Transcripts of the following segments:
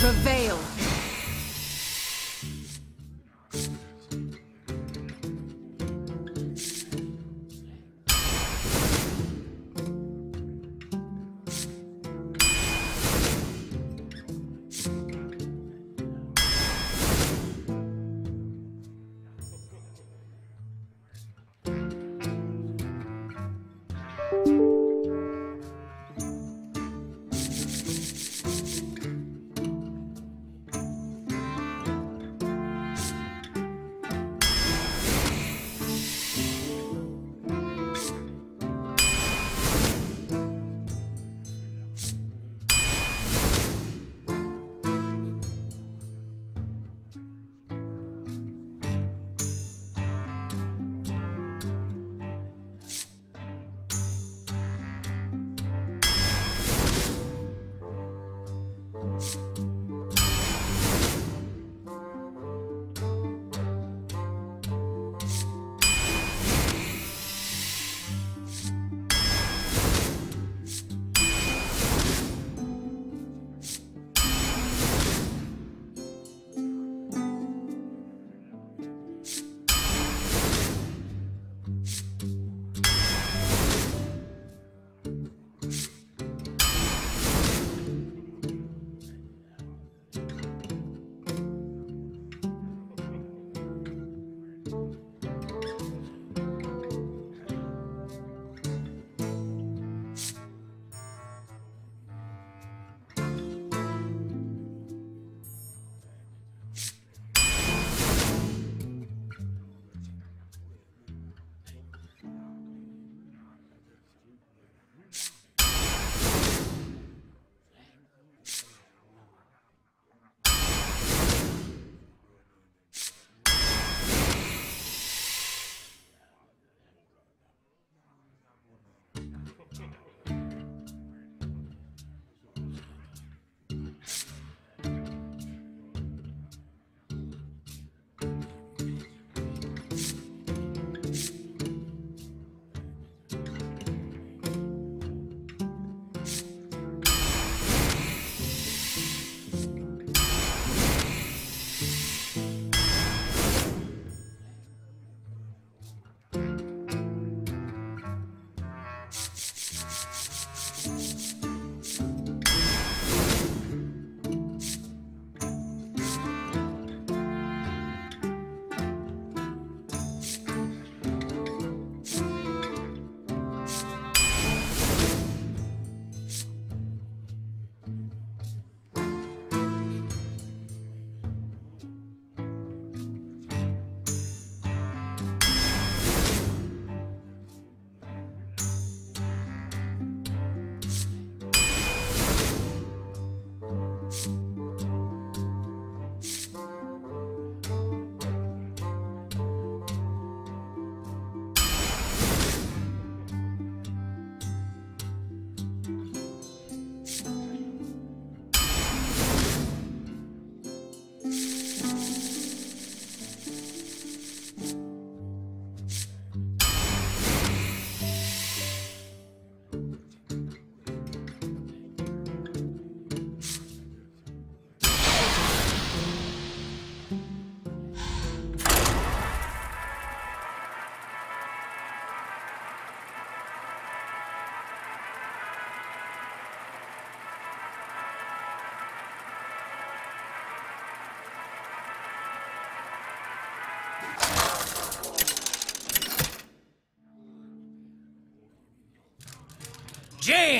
prevail.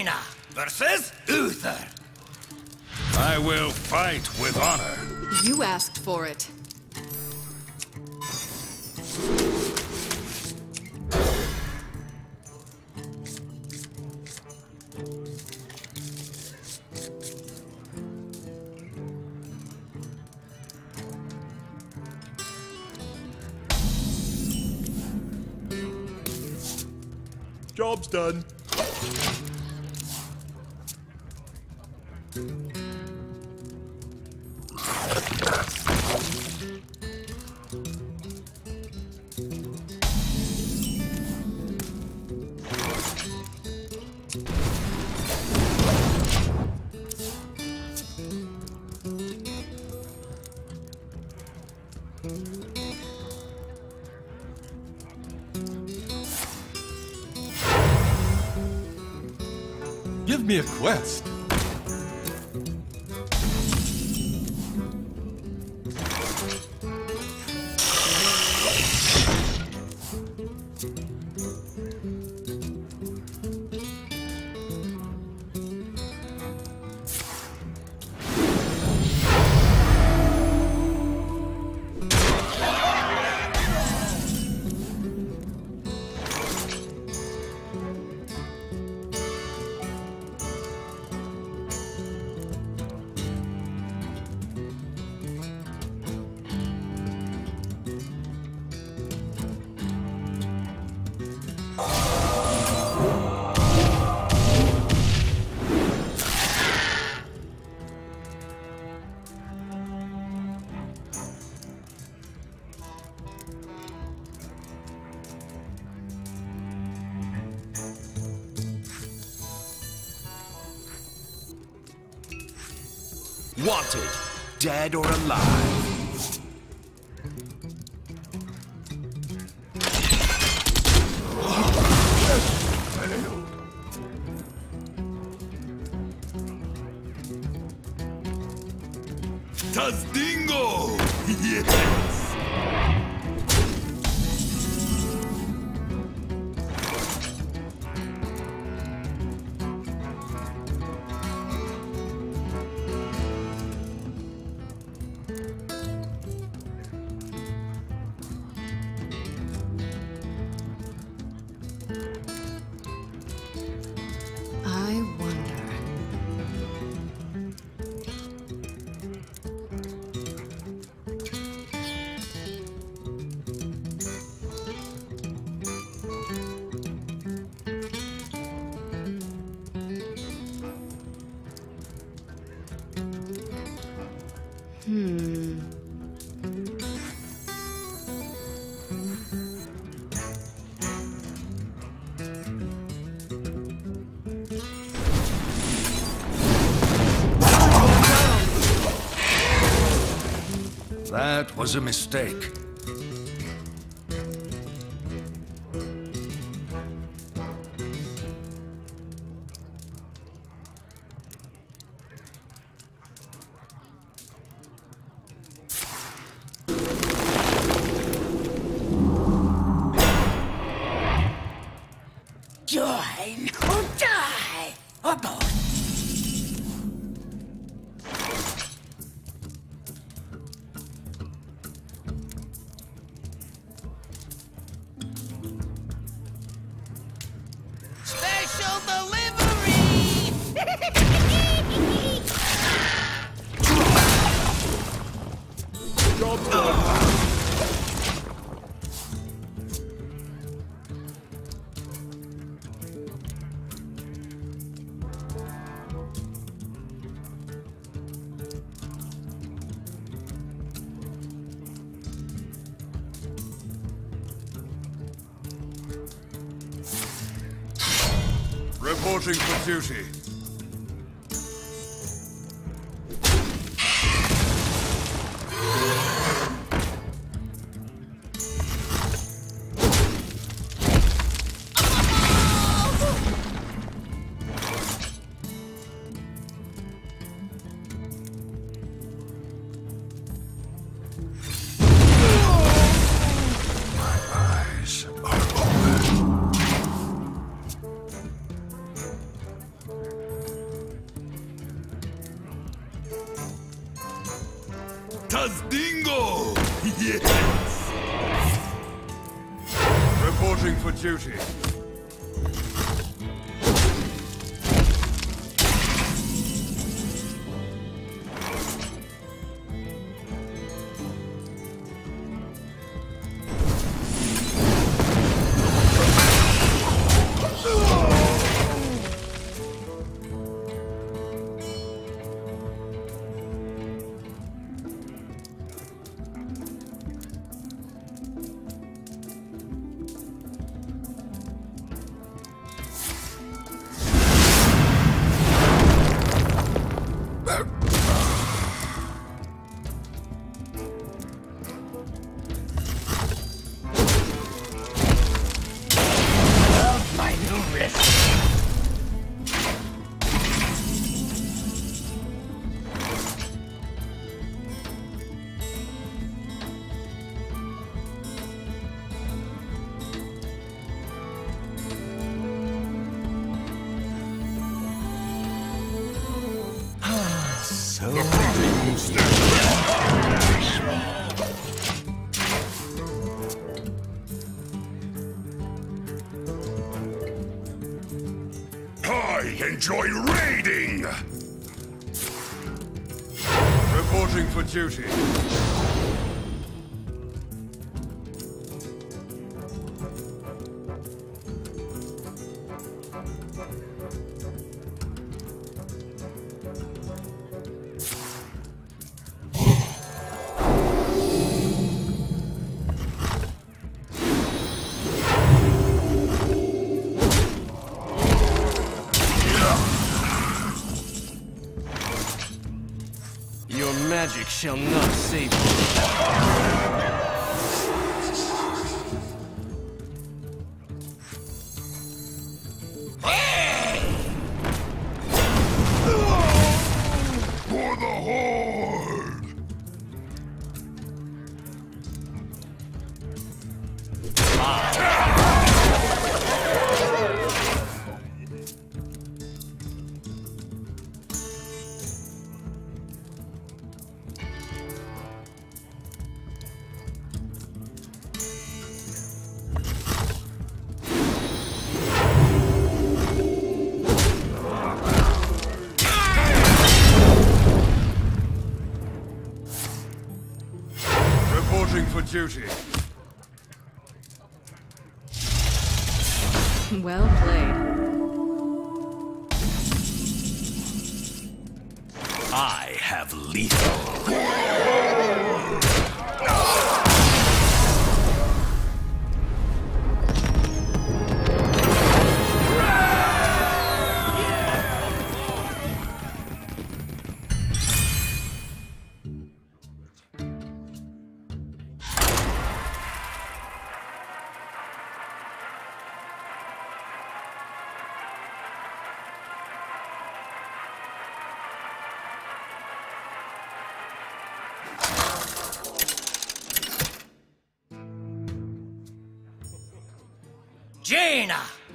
Jaina versus Uther. I will fight with honor. You asked for it. Job's done. Me a dead or alive. Was a mistake. Job's done. Reporting for duty. Enjoy raiding! Reporting for duty. Shall not save you.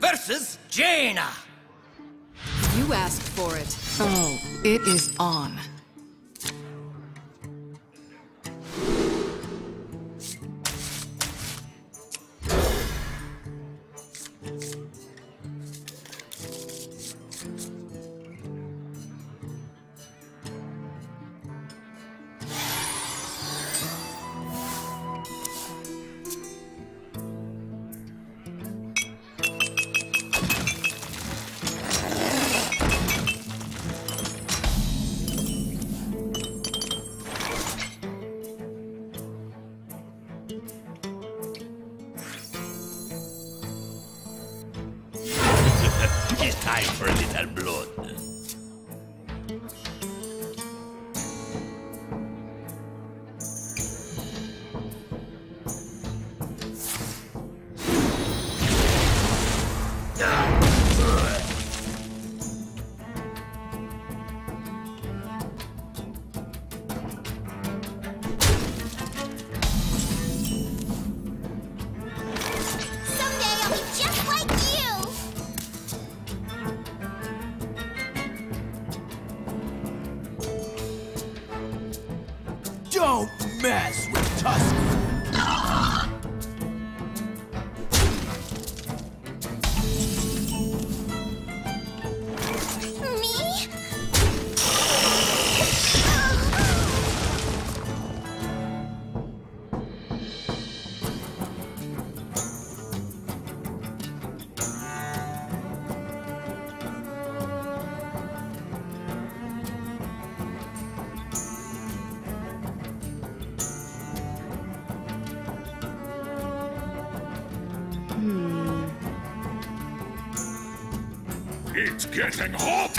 Versus Jaina. You asked for it. Oh, it is on. Getting hot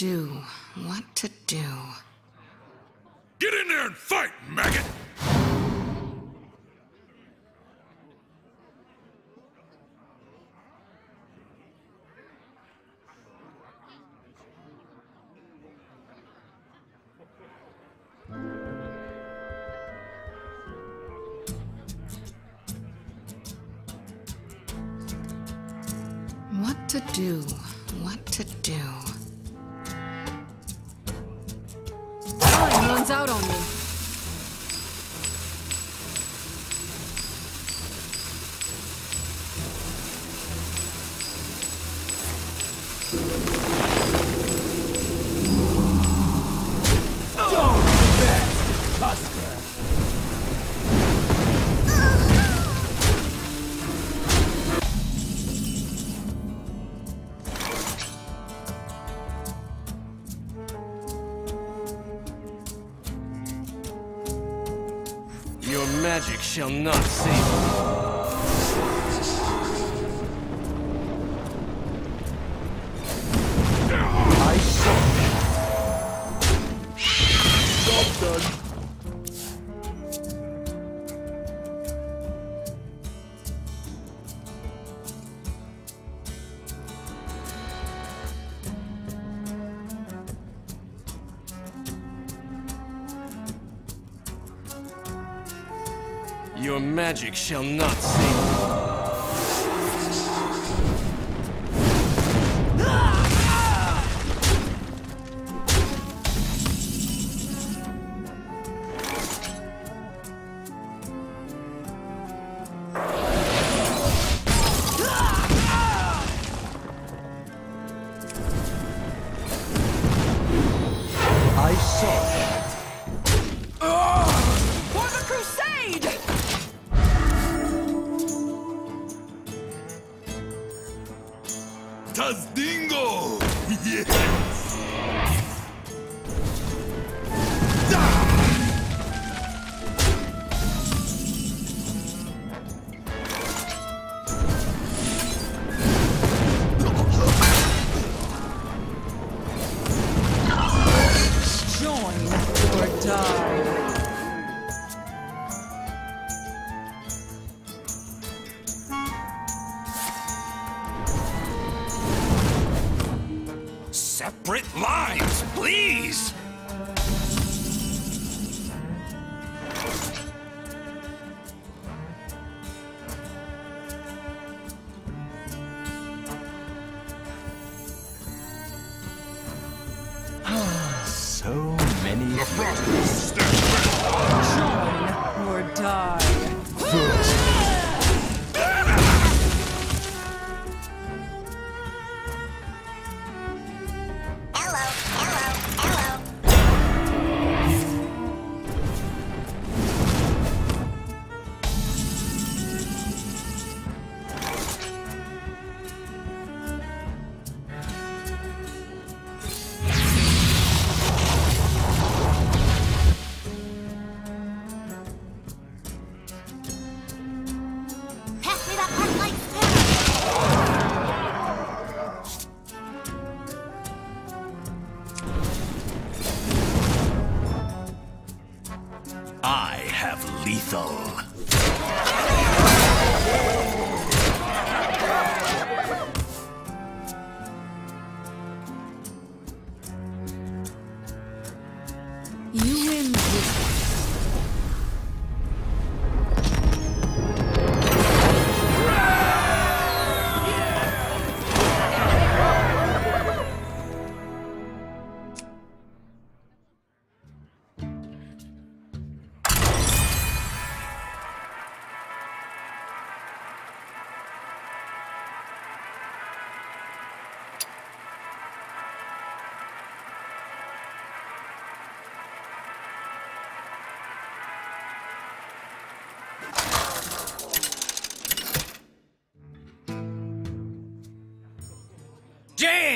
do, what to do. Get in there and fight, maggot! What to do, what to do. out on me. shall not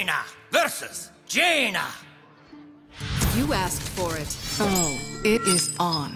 Jaina versus Jaina. You asked for it. Oh, it is on.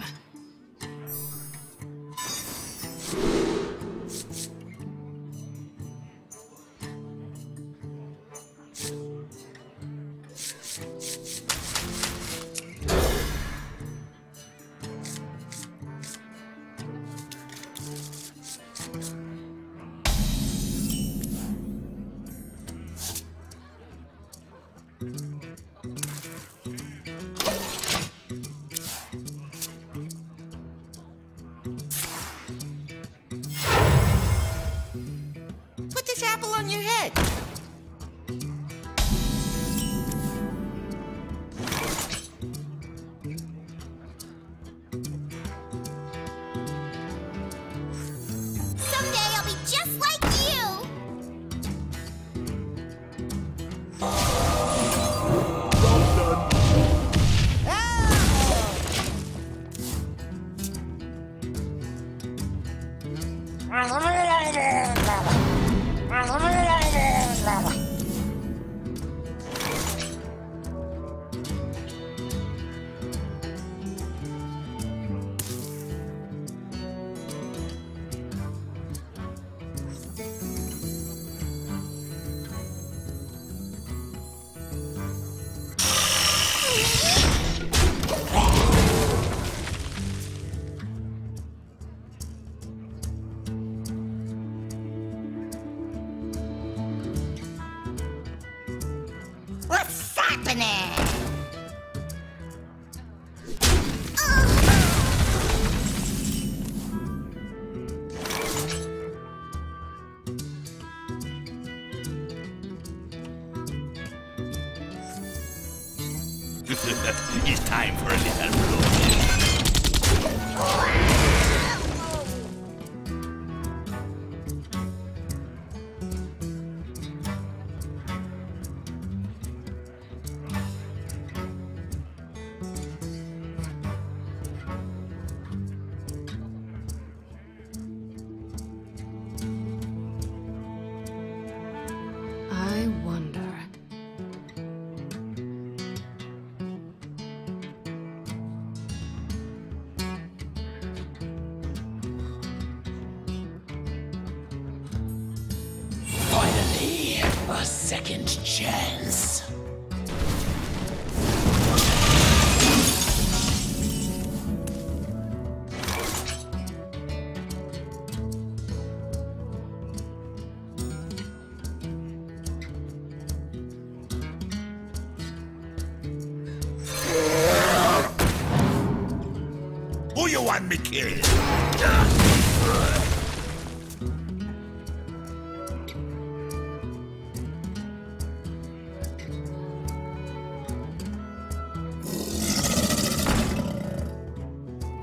kill.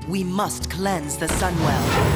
We must cleanse the Sunwell.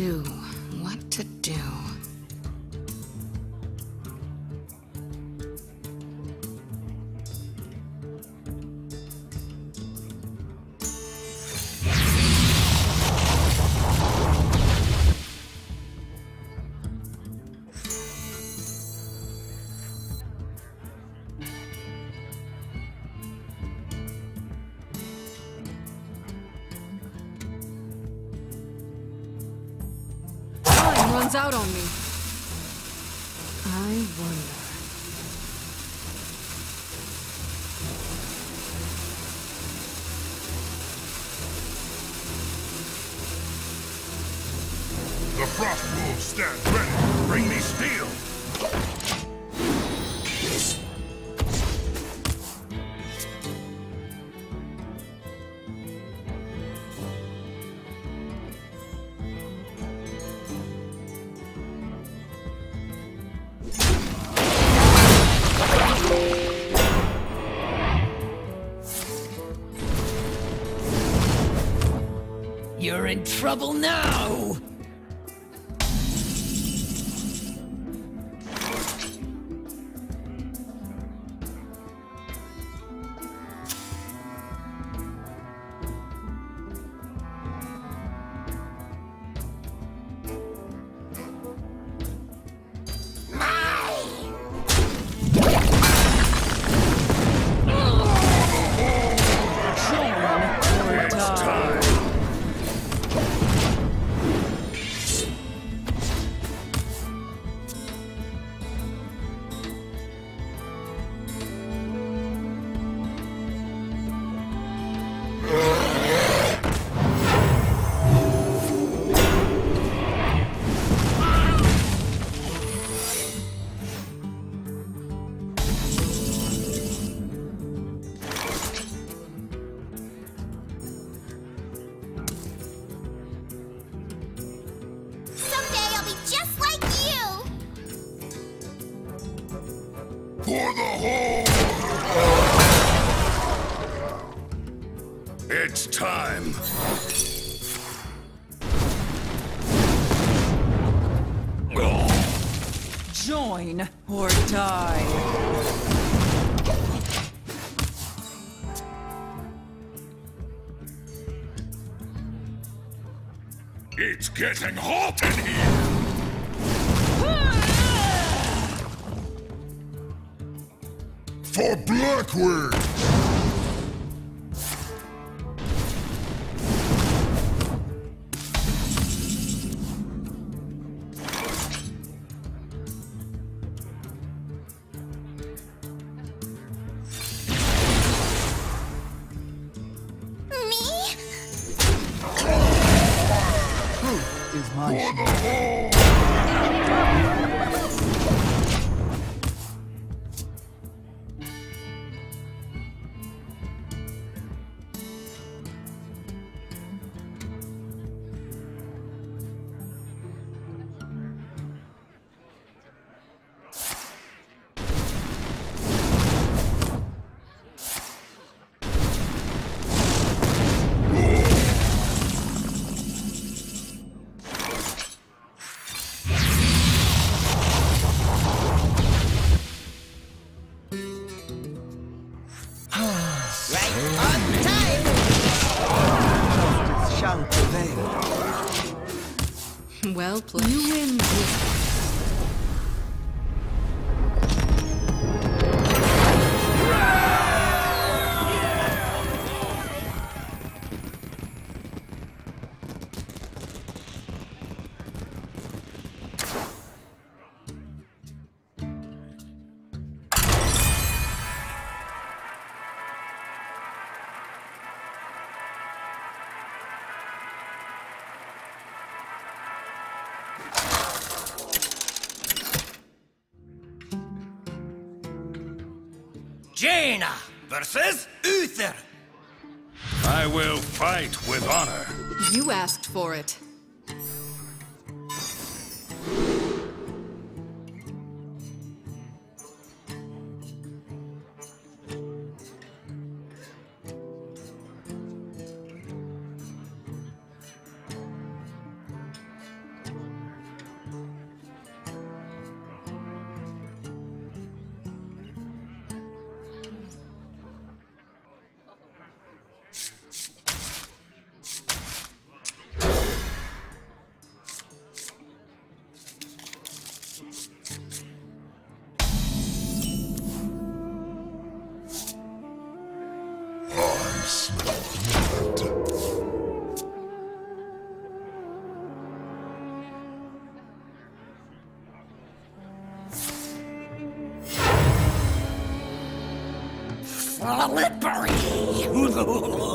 Do? Out on me. Trouble now! It's time. Join or die. It's getting hot in here. For Blackwood. Well versus Uther. I will fight with honor. You asked for it. Slippery!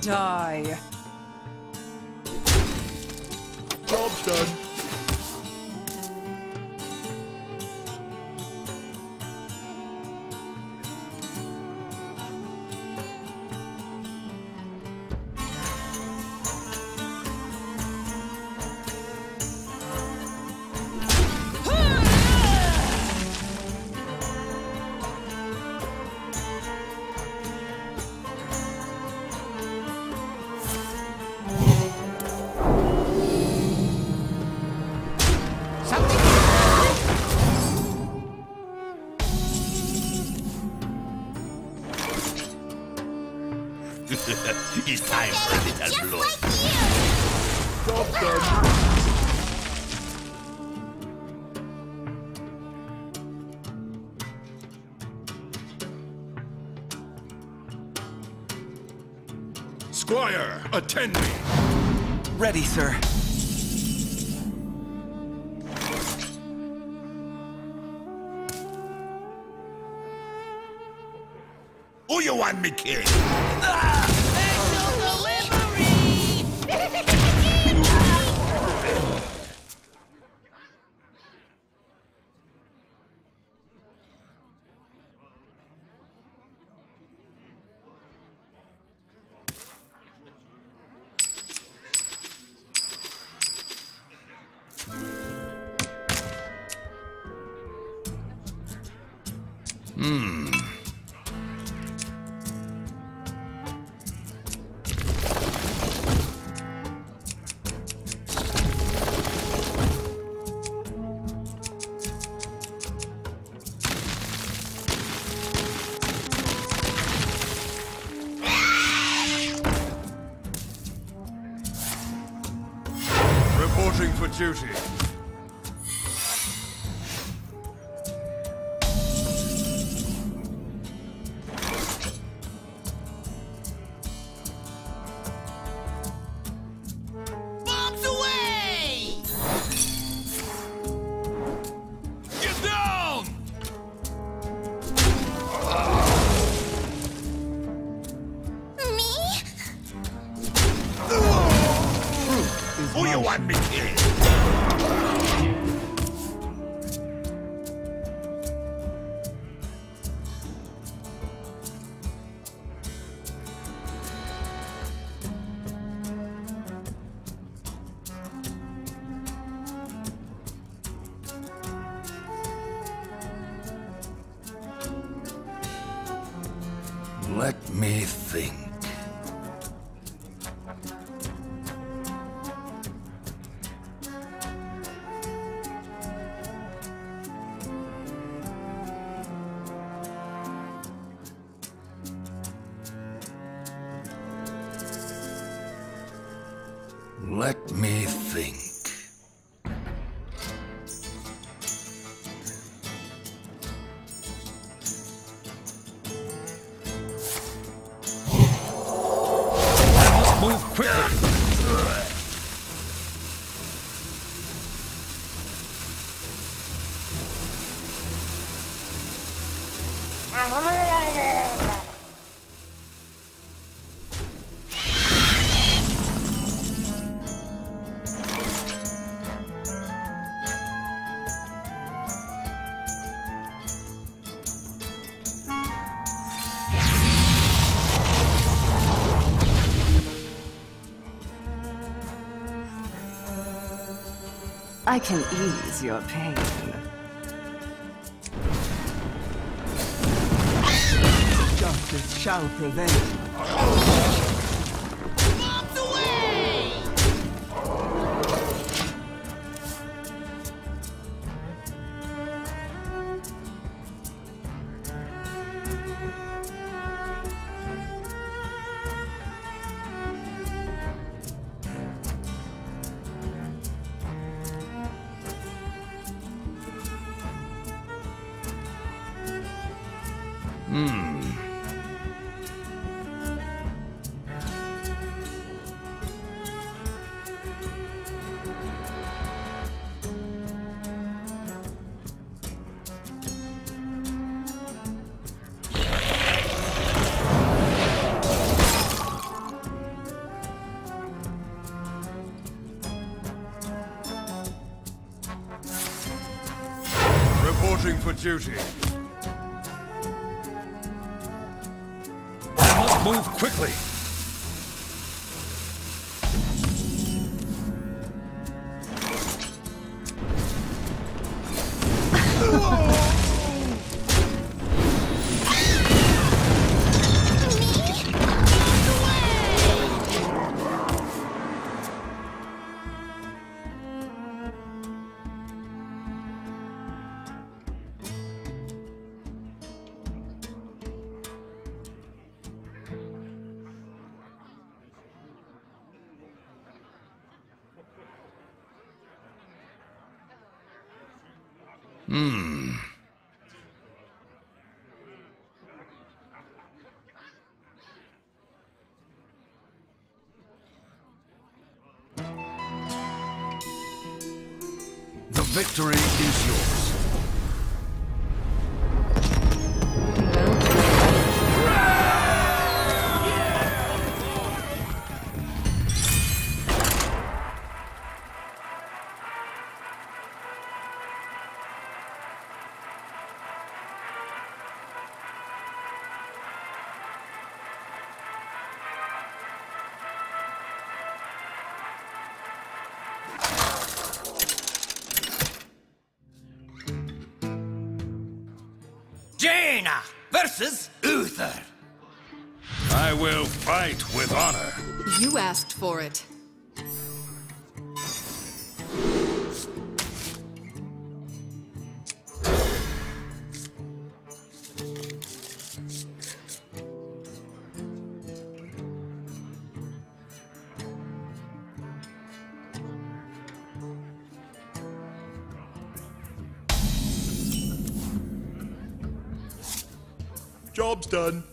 die. Time for a little Just blood. like you! Job's done. Squire, attend me. Ready, sir. Who you want me kill? I can ease your pain. Justice shall prevail. Victory is yours. Jaina versus Uther. I will fight with honor. You asked for it. Done.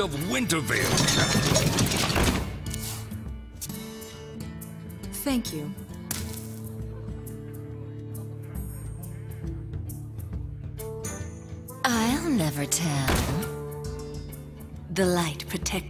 of Wintervale. Thank you. I'll never tell. The light protects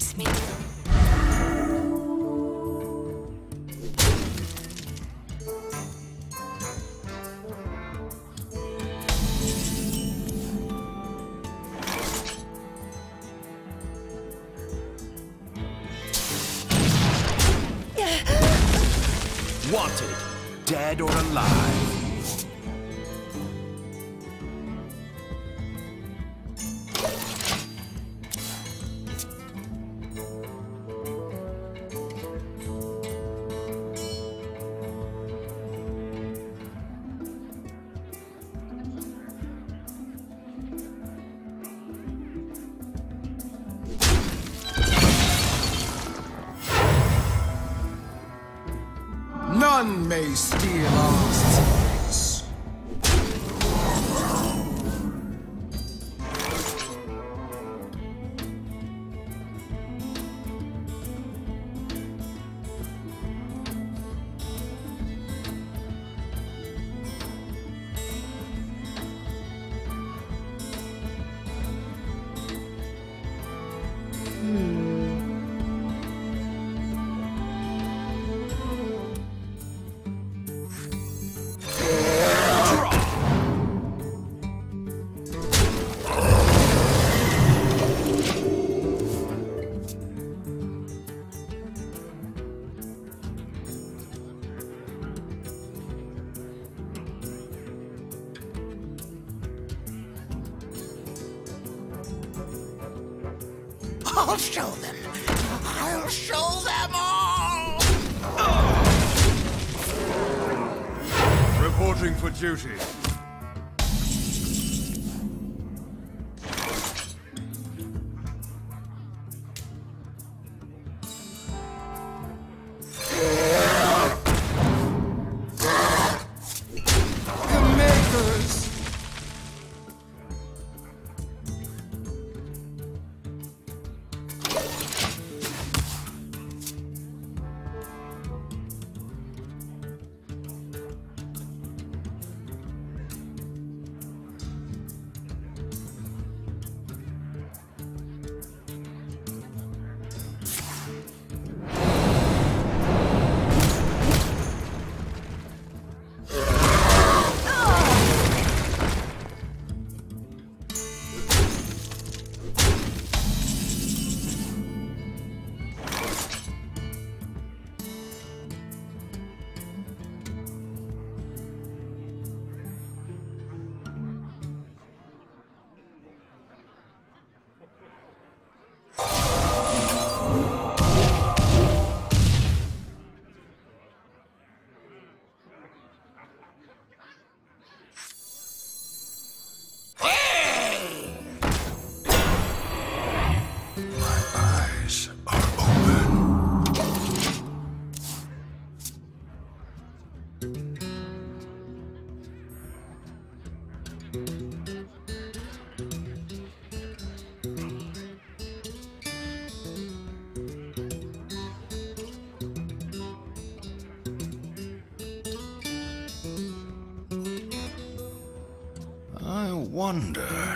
wonder.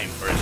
Time for a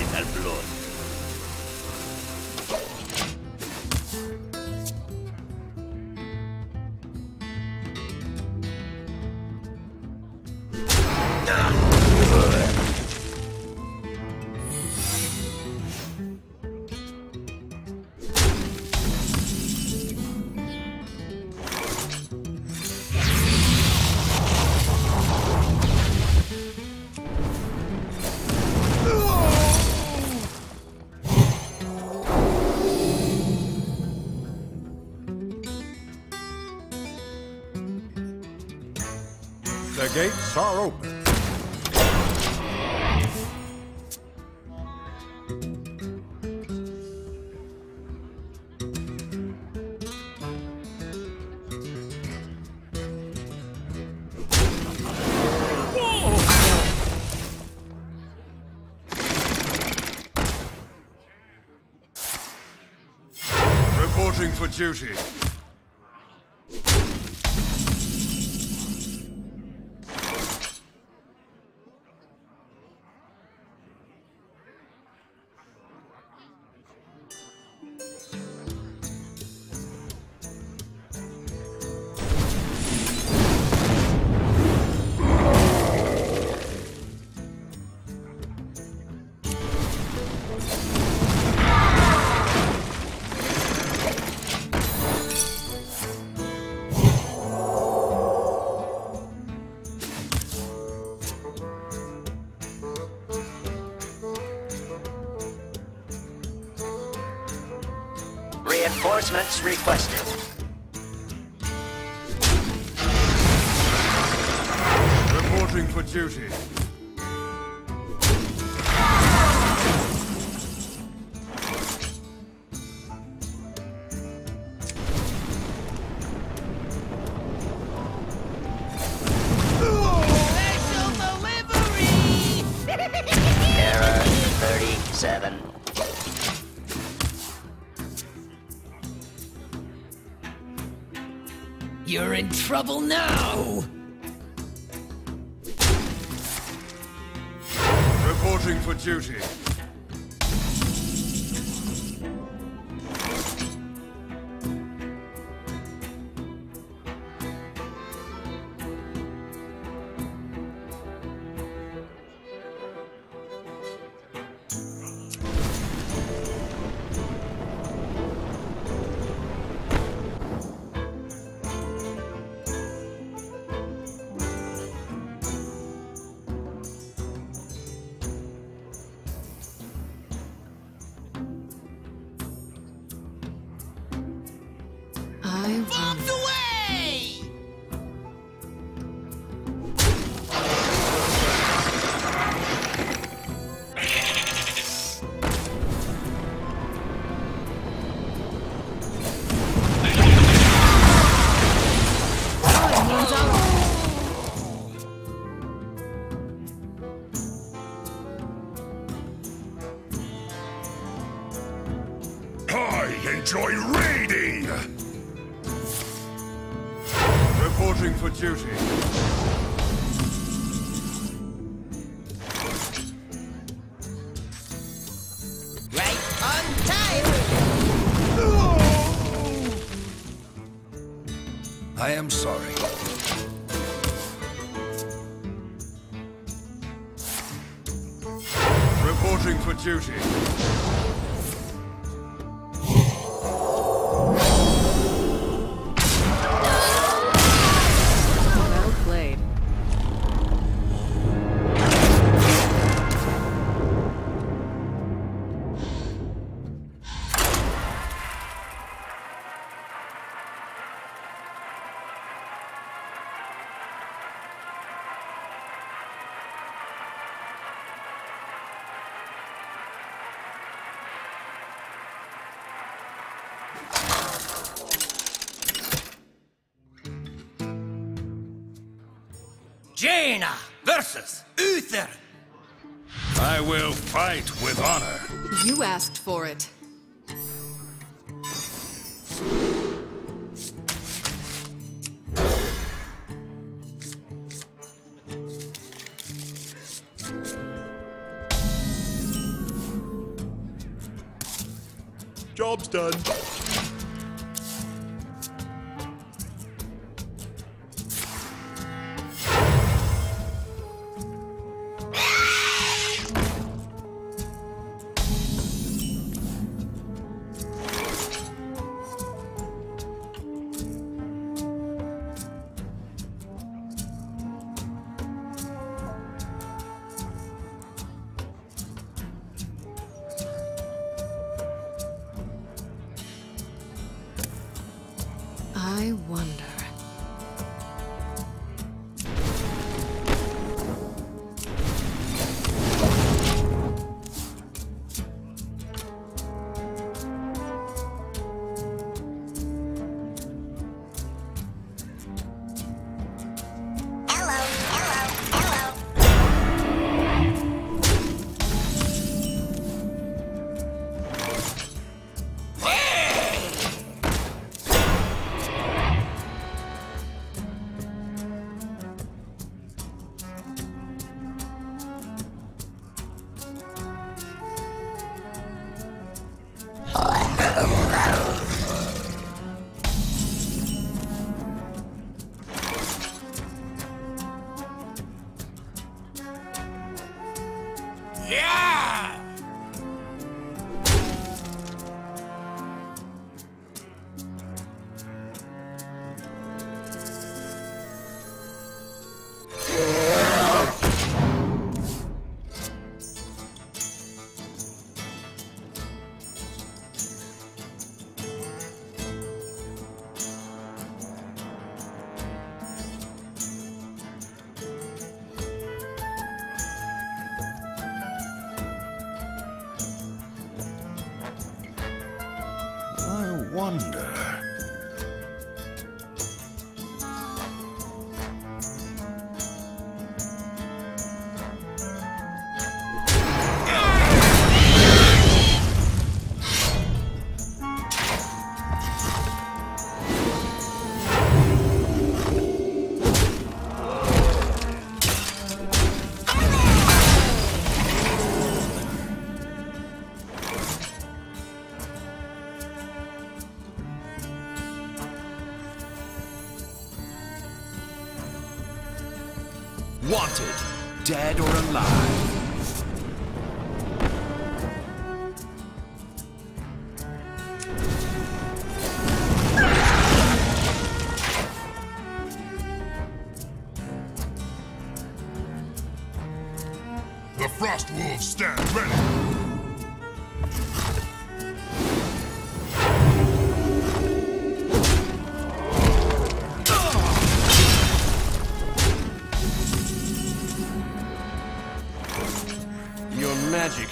are open. Reporting for duty. Trouble now! Reporting for duty. curses! Uther! I will fight with honor. You asked for it. Job's done.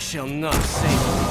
Shall not save.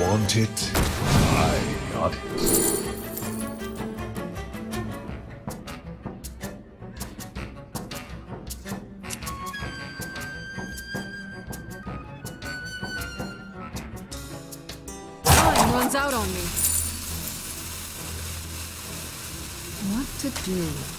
want it, I got it. Time runs out on me. What to do?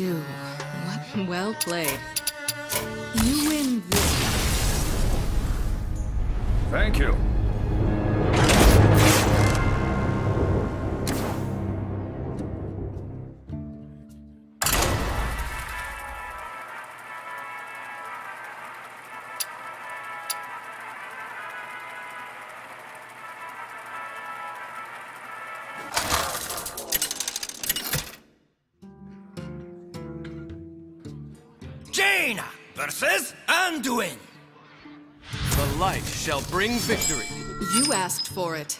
do. Well played. You win this. Thank you. Bring victory. You asked for it.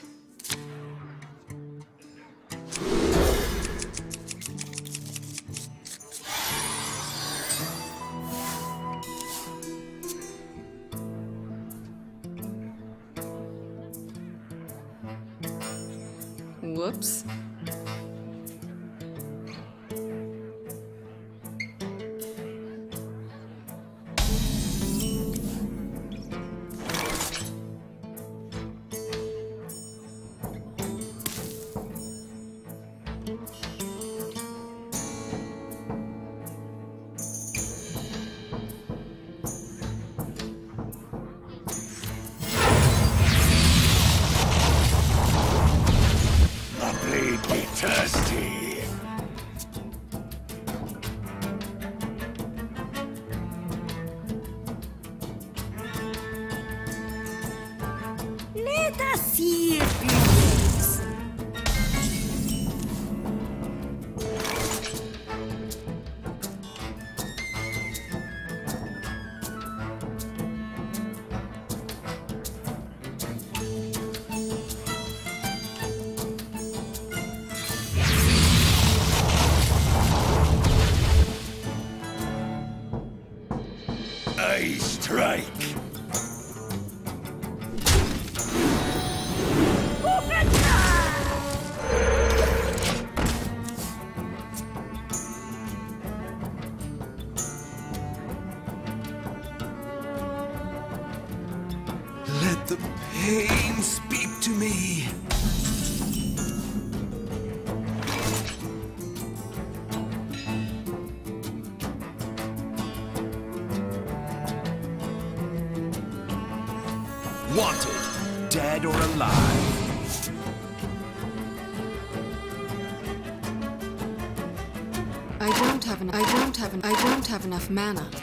Enough mana.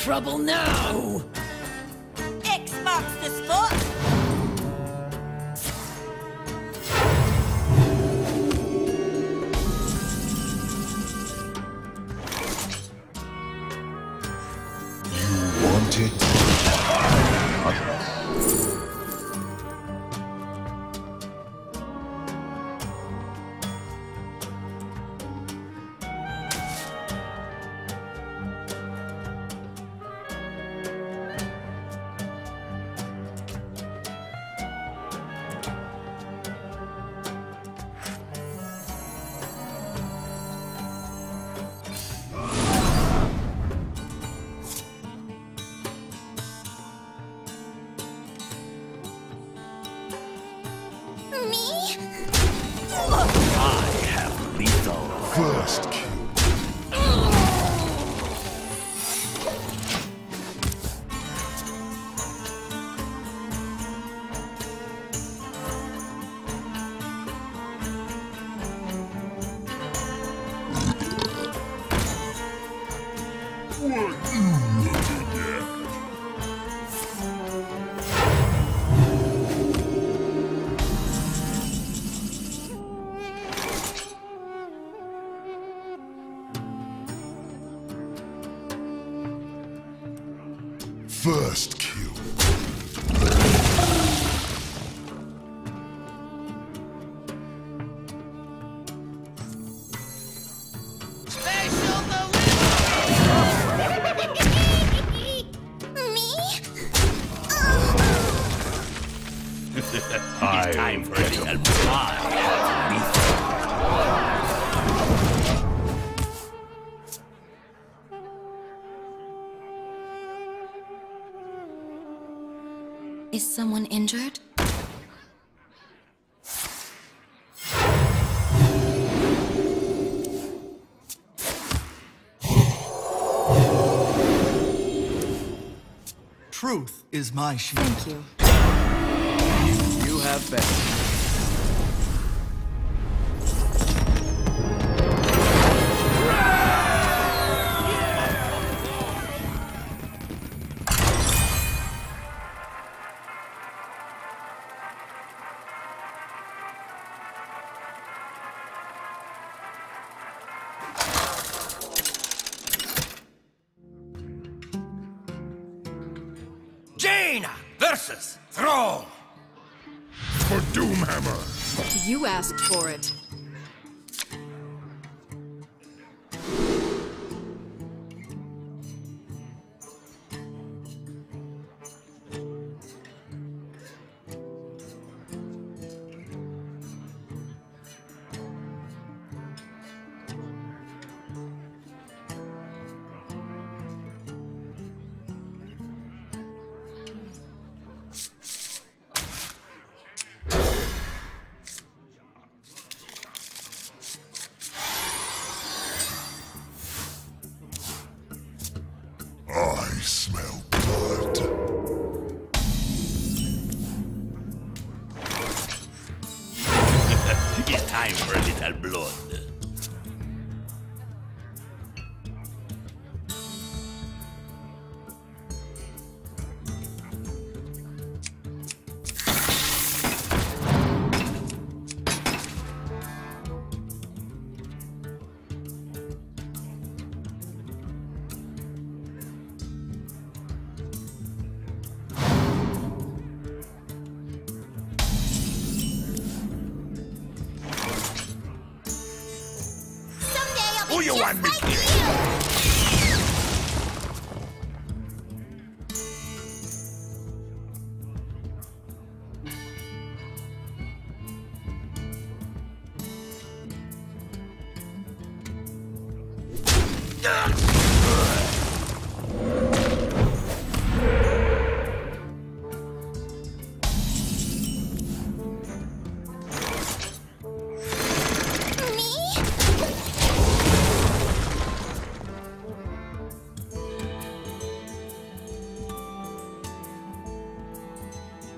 trouble now! first kill. is my shield. Thank you. You have better.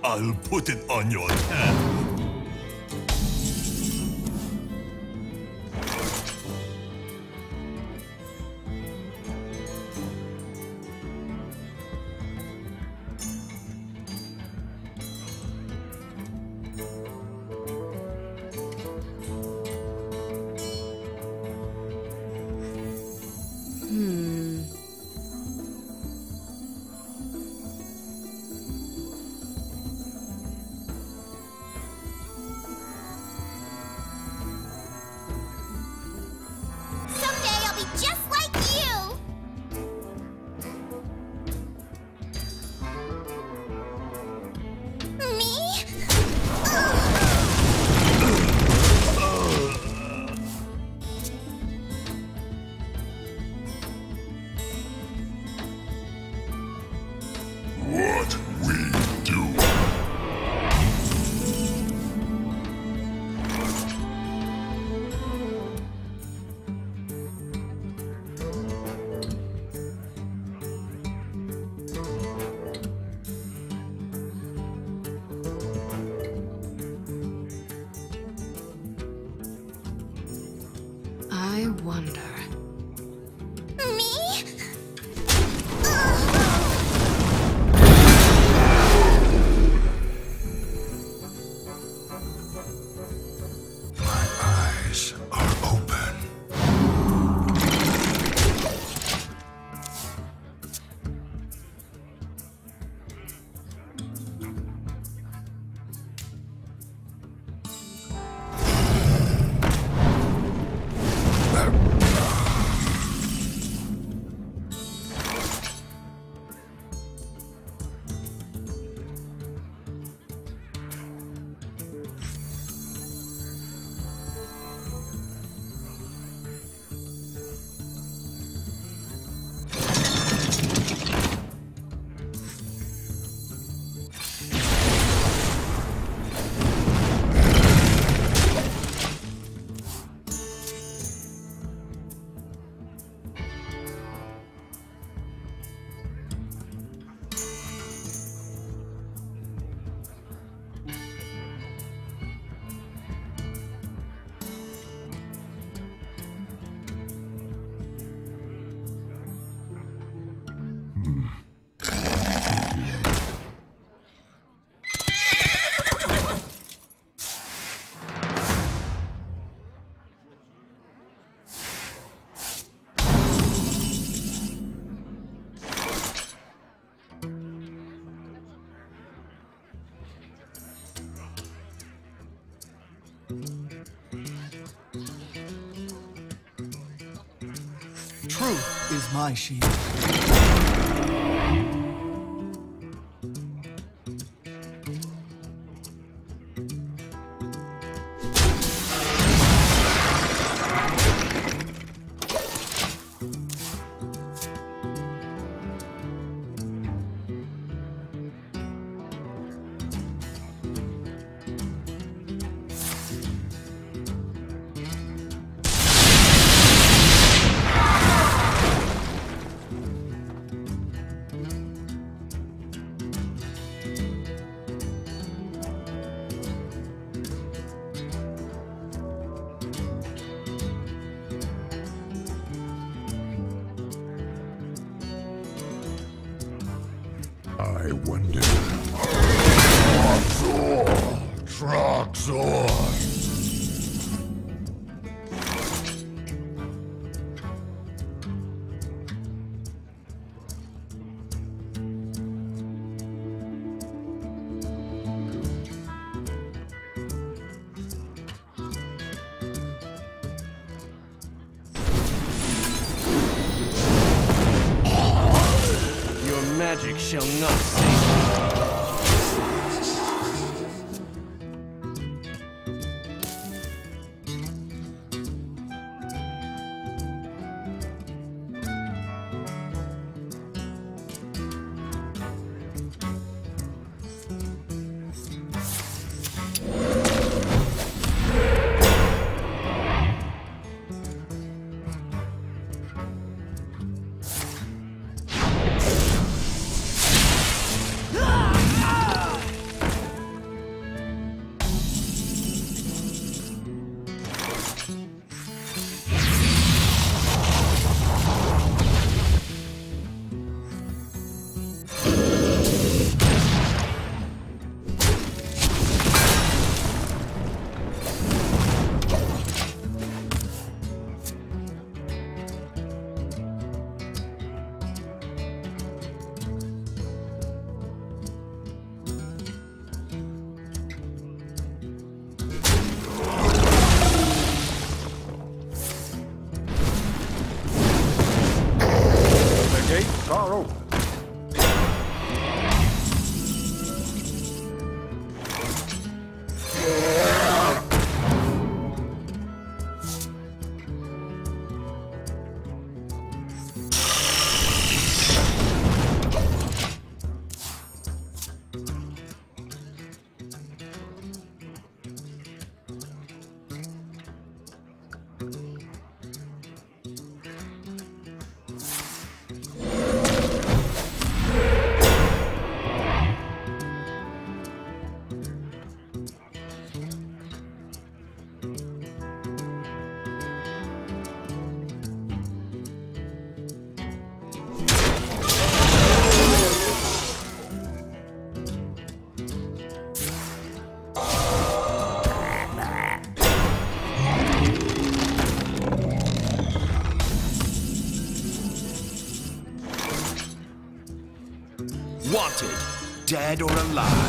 I'll put it on your head. My shield. Magic shall dead or alive.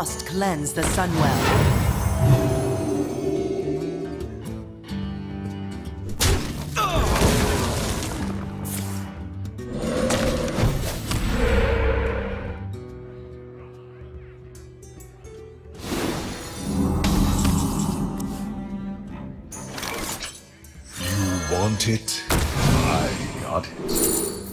Must cleanse the Sunwell. You want it? I got it.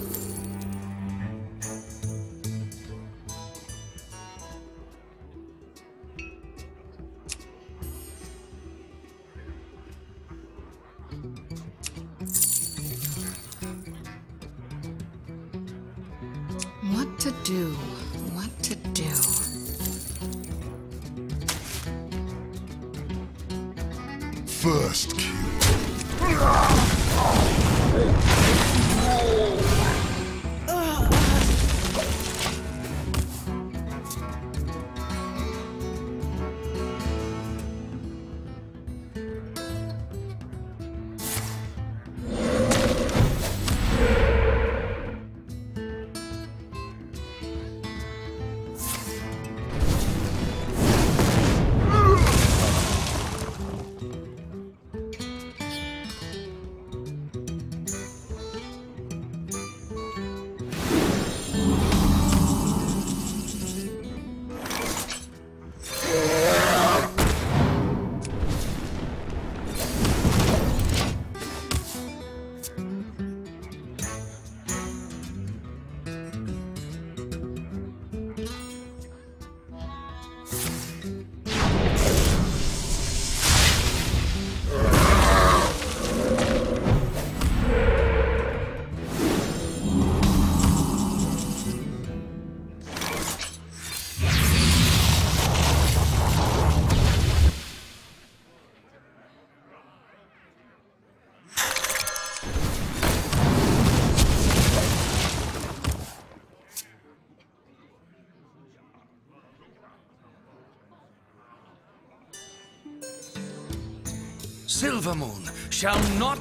Shall not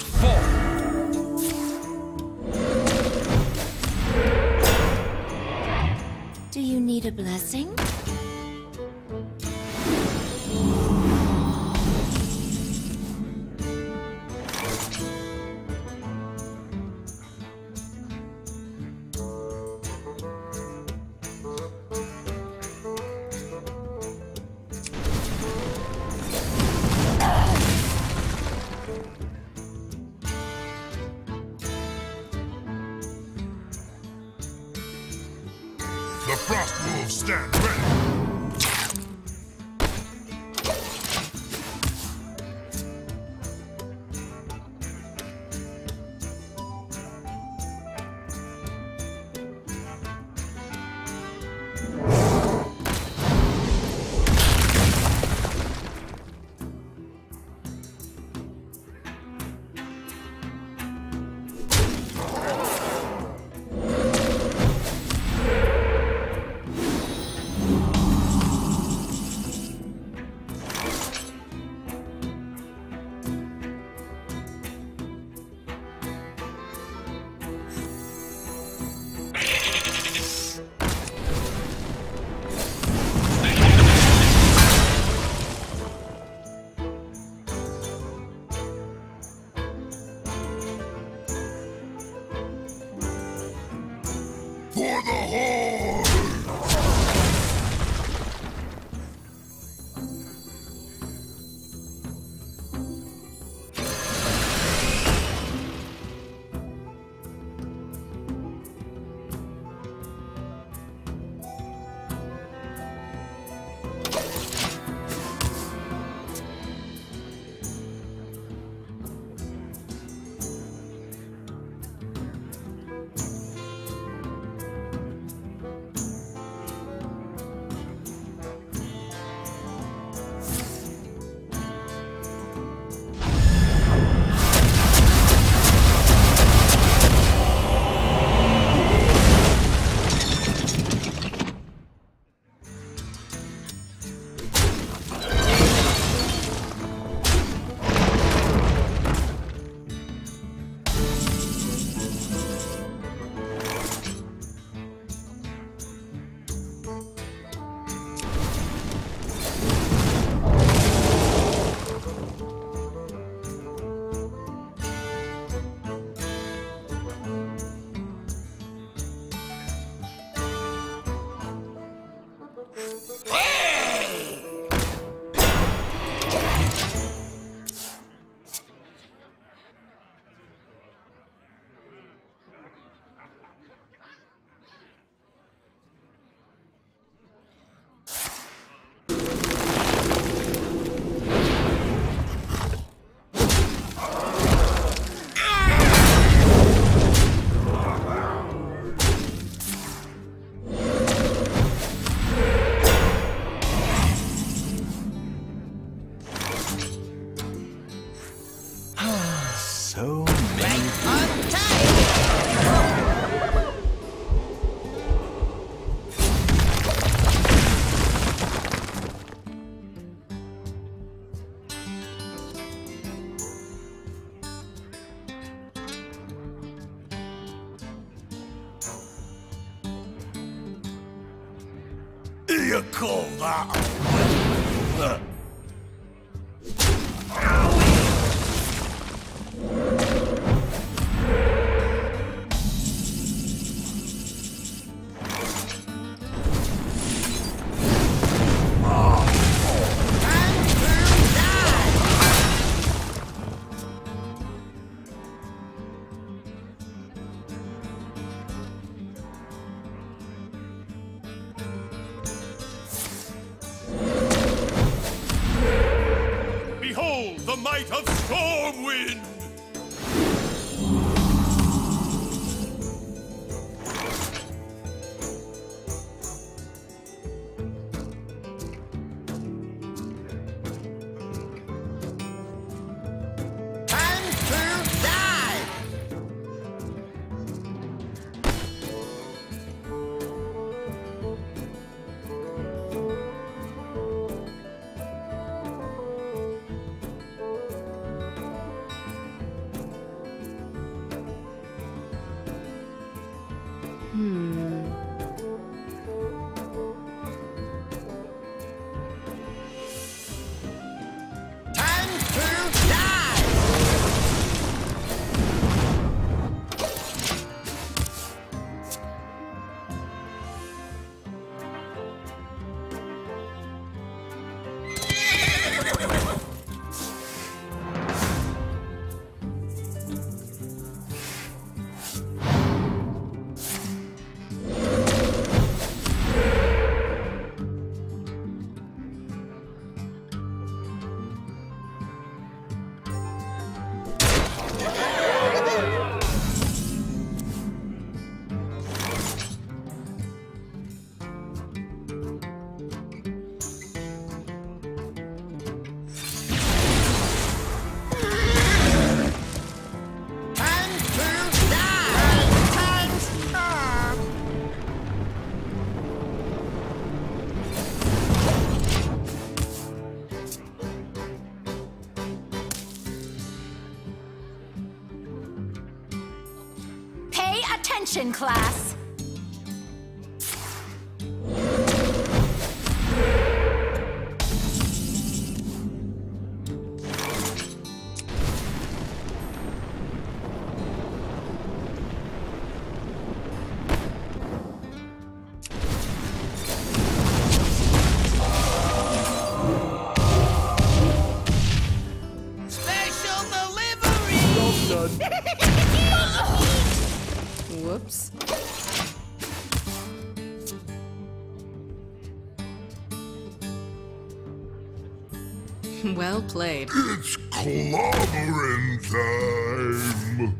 played. It's clobbering time!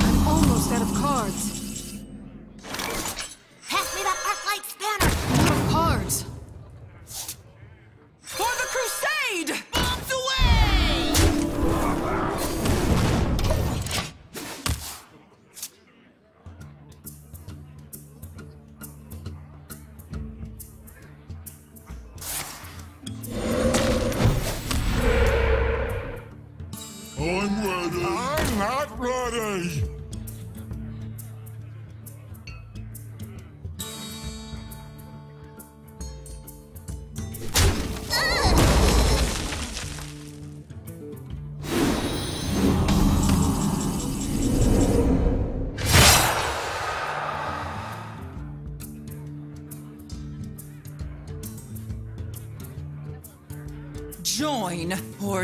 I'm almost out of cards.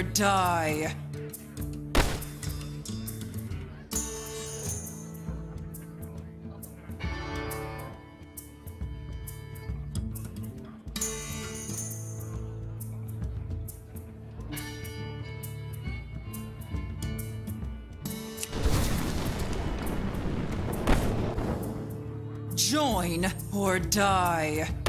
die. Join or die.